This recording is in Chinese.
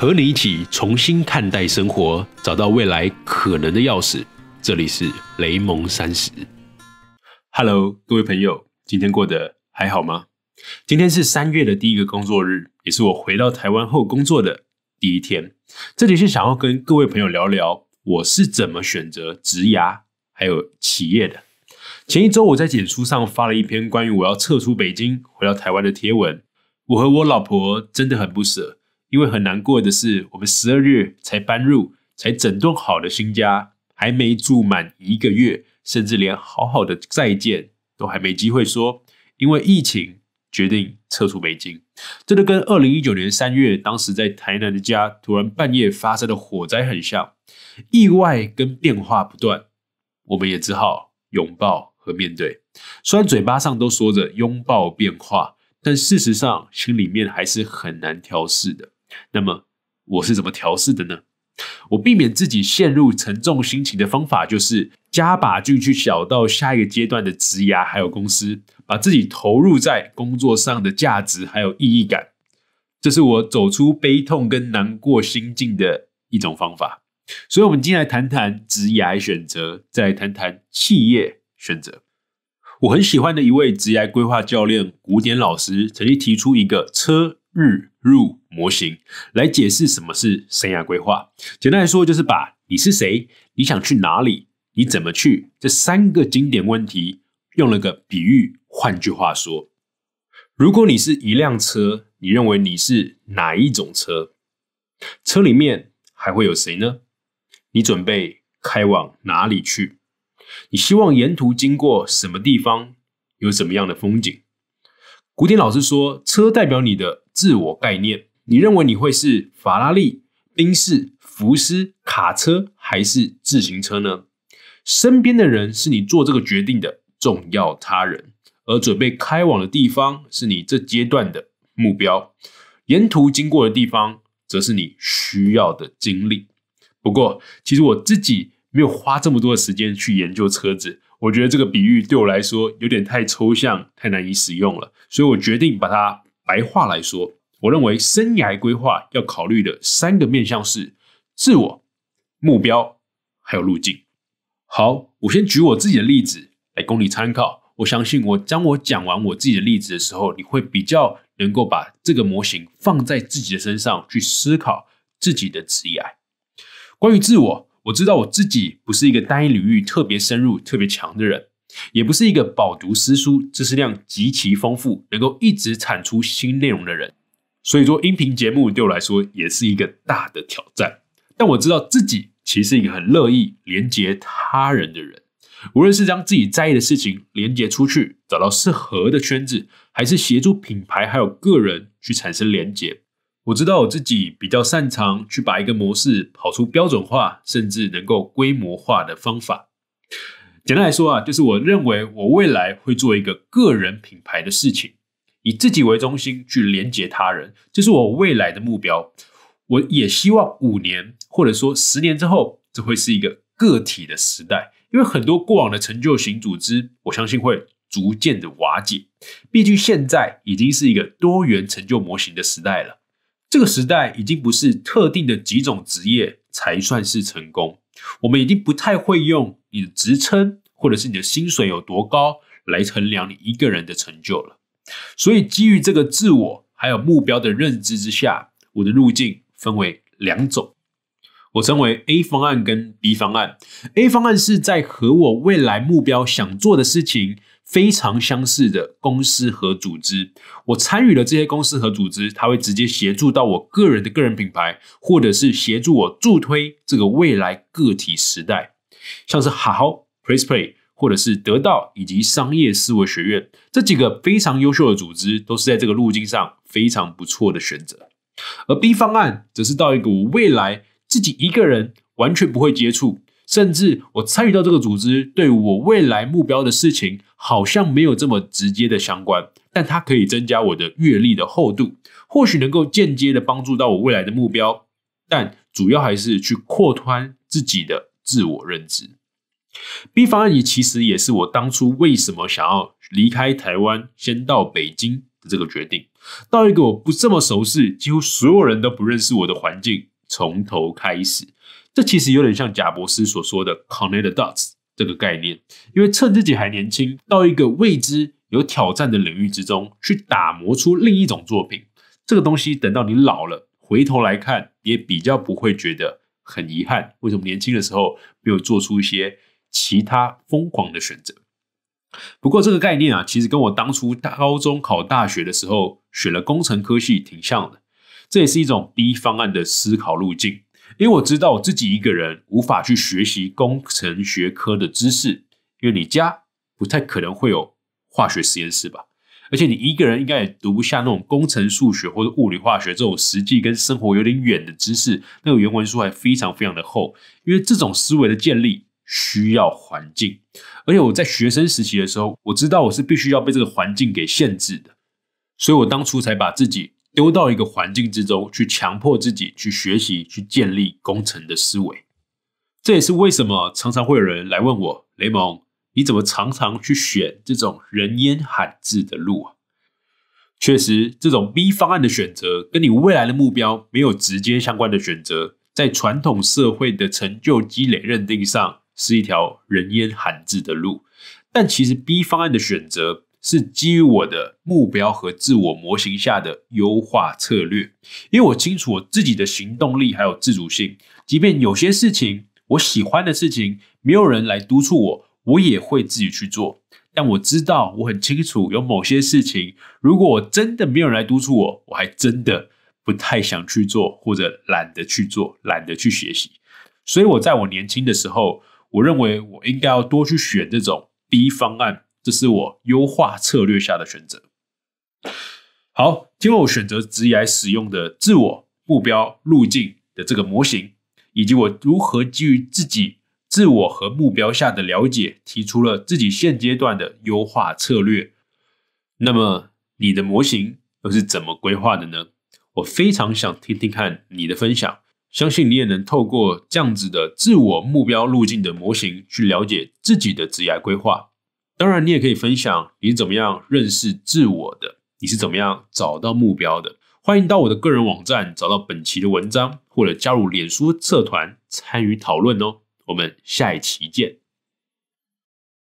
和你一起重新看待生活，找到未来可能的钥匙。这里是雷蒙三十。Hello，各位朋友，今天过得还好吗？今天是三月的第一个工作日，也是我回到台湾后工作的第一天。这里是想要跟各位朋友聊聊我是怎么选择职涯还有企业的。前一周我在简书上发了一篇关于我要撤出北京回到台湾的贴文。我和我老婆真的很不舍。因为很难过的是，我们十二月才搬入、才整顿好的新家，还没住满一个月，甚至连好好的再见都还没机会说。因为疫情，决定撤出北京，真的跟二零一九年三月当时在台南的家突然半夜发生的火灾很像，意外跟变化不断，我们也只好拥抱和面对。虽然嘴巴上都说着拥抱变化，但事实上心里面还是很难调试的。那么我是怎么调试的呢？我避免自己陷入沉重心情的方法，就是加把劲去小到下一个阶段的职涯，还有公司，把自己投入在工作上的价值还有意义感。这是我走出悲痛跟难过心境的一种方法。所以，我们今天来谈谈职涯选择，再来谈谈企业选择。我很喜欢的一位职业规划教练古典老师，曾经提出一个车日入。模型来解释什么是生涯规划。简单来说，就是把你是谁、你想去哪里、你怎么去这三个经典问题，用了个比喻。换句话说，如果你是一辆车，你认为你是哪一种车？车里面还会有谁呢？你准备开往哪里去？你希望沿途经过什么地方？有什么样的风景？古典老师说，车代表你的自我概念。你认为你会是法拉利、宾士、福斯、卡车还是自行车呢？身边的人是你做这个决定的重要他人，而准备开往的地方是你这阶段的目标，沿途经过的地方则是你需要的经历。不过，其实我自己没有花这么多的时间去研究车子，我觉得这个比喻对我来说有点太抽象、太难以使用了，所以我决定把它白话来说。我认为生涯规划要考虑的三个面向是自我、目标还有路径。好，我先举我自己的例子来供你参考。我相信我当我讲完我自己的例子的时候，你会比较能够把这个模型放在自己的身上去思考自己的职业。关于自我，我知道我自己不是一个单一领域特别深入、特别强的人，也不是一个饱读诗书、知识量极其丰富、能够一直产出新内容的人。所以说，音频节目对我来说也是一个大的挑战。但我知道自己其实是一个很乐意连接他人的人，无论是将自己在意的事情连接出去，找到适合的圈子，还是协助品牌还有个人去产生连接。我知道我自己比较擅长去把一个模式跑出标准化，甚至能够规模化的方法。简单来说啊，就是我认为我未来会做一个个人品牌的事情。以自己为中心去连接他人，这是我未来的目标。我也希望五年或者说十年之后，这会是一个个体的时代。因为很多过往的成就型组织，我相信会逐渐的瓦解。毕竟现在已经是一个多元成就模型的时代了。这个时代已经不是特定的几种职业才算是成功。我们已经不太会用你的职称或者是你的薪水有多高来衡量你一个人的成就了。所以，基于这个自我还有目标的认知之下，我的路径分为两种，我称为 A 方案跟 B 方案。A 方案是在和我未来目标想做的事情非常相似的公司和组织，我参与了这些公司和组织，它会直接协助到我个人的个人品牌，或者是协助我助推这个未来个体时代，像是好 Press Play。或者是得到以及商业思维学院这几个非常优秀的组织，都是在这个路径上非常不错的选择。而 B 方案则是到一个我未来自己一个人完全不会接触，甚至我参与到这个组织对我未来目标的事情好像没有这么直接的相关，但它可以增加我的阅历的厚度，或许能够间接的帮助到我未来的目标，但主要还是去扩宽自己的自我认知。B 方案也其实也是我当初为什么想要离开台湾，先到北京的这个决定。到一个我不这么熟悉，几乎所有人都不认识我的环境，从头开始。这其实有点像贾博士所说的 “connect the dots” 这个概念，因为趁自己还年轻，到一个未知、有挑战的领域之中去打磨出另一种作品。这个东西等到你老了，回头来看，也比较不会觉得很遗憾。为什么年轻的时候没有做出一些其他疯狂的选择？不过这个概念啊，其实跟我当初高中考大学的时候选了工程科系挺像的。这也是一种 B 方案的思考路径，因为我知道我自己一个人无法去学习工程学科的知识，因为你家不太可能会有化学实验室吧，而且你一个人应该也读不下那种工程数学或者物理化学这种实际跟生活有点远的知识，那个原文书还非常非常的厚，因为这种思维的建立。需要环境，而且我在学生时期的时候，我知道我是必须要被这个环境给限制的，所以我当初才把自己丢到一个环境之中，去强迫自己去学习，去建立工程的思维。这也是为什么常常会有人来问我，雷蒙，你怎么常常去选这种人烟罕至的路啊？确实，这种 B 方案的选择，跟你未来的目标没有直接相关的选择，在传统社会的成就积累认定上。是一条人烟罕至的路，但其实 B 方案的选择是基于我的目标和自我模型下的优化策略，因为我清楚我自己的行动力还有自主性，即便有些事情我喜欢的事情，没有人来督促我，我也会自己去做。但我知道我很清楚，有某些事情，如果我真的没有人来督促我，我还真的不太想去做，或者懒得去做，懒得去学习。所以我在我年轻的时候。我认为我应该要多去选这种 B 方案，这是我优化策略下的选择。好，经过我选择职业使用的自我目标路径的这个模型，以及我如何基于自己自我和目标下的了解，提出了自己现阶段的优化策略。那么你的模型又是怎么规划的呢？我非常想听听看你的分享。相信你也能透过这样子的自我目标路径的模型去了解自己的职业规划。当然，你也可以分享你怎么样认识自我的，你是怎么样找到目标的。欢迎到我的个人网站找到本期的文章，或者加入脸书社团参与讨论哦。我们下一期见。